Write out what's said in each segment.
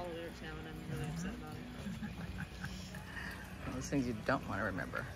all the lyrics now, and I'm really upset about it. Those things you don't want to remember.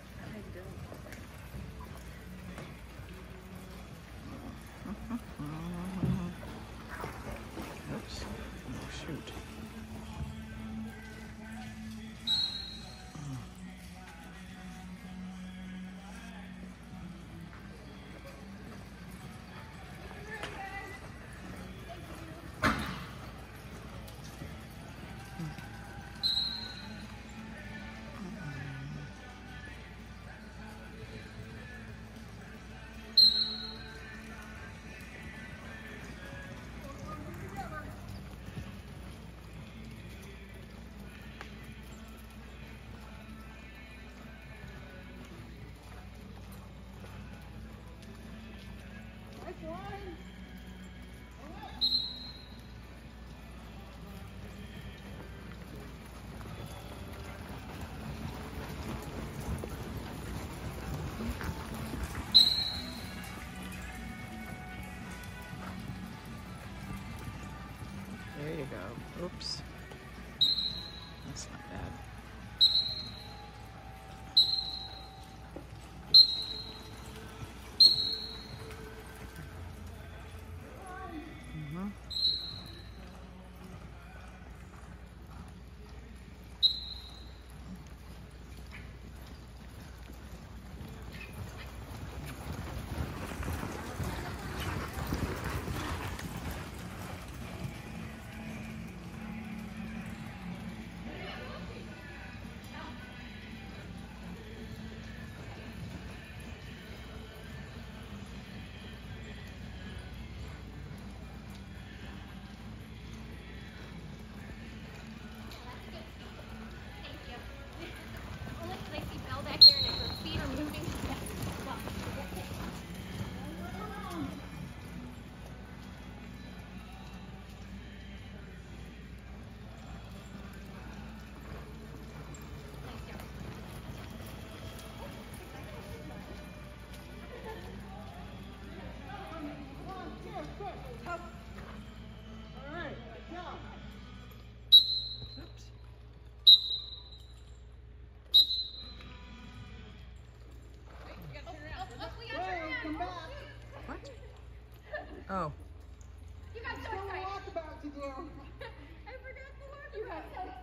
come back. What? Oh. You got so excited. I forgot the. You got so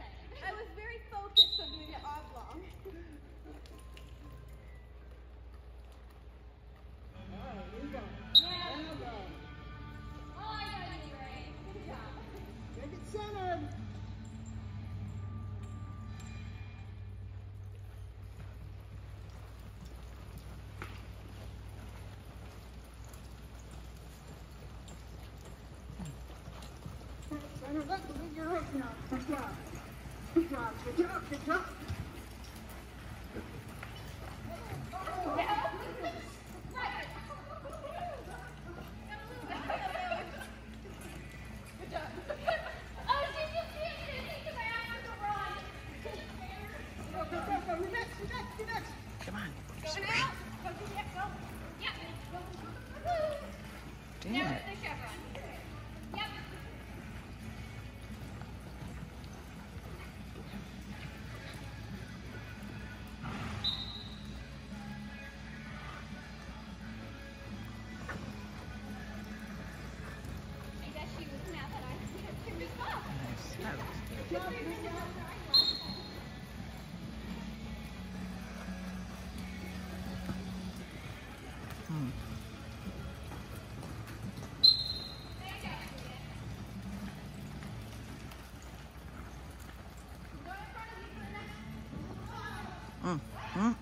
Damn it. Hmm?